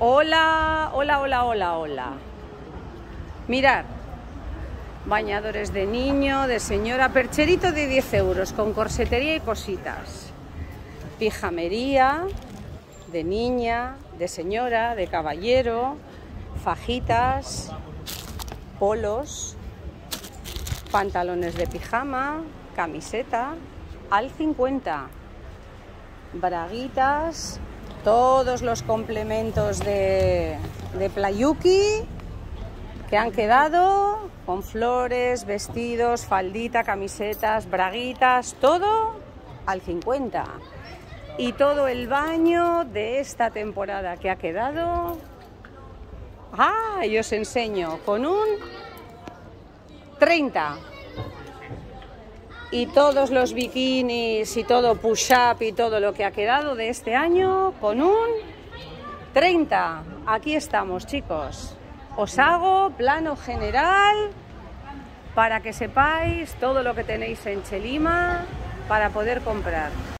Hola, hola, hola, hola, hola. Mirad, bañadores de niño, de señora, percherito de 10 euros con corsetería y cositas. Pijamería de niña, de señora, de caballero, fajitas, polos, pantalones de pijama, camiseta, al 50, braguitas, todos los complementos de, de Playuki que han quedado con flores, vestidos, faldita, camisetas, braguitas, todo al 50. Y todo el baño de esta temporada que ha quedado. Ah, y os enseño con un 30 y todos los bikinis y todo push-up y todo lo que ha quedado de este año con un 30. Aquí estamos, chicos. Os hago plano general para que sepáis todo lo que tenéis en Chelima para poder comprar.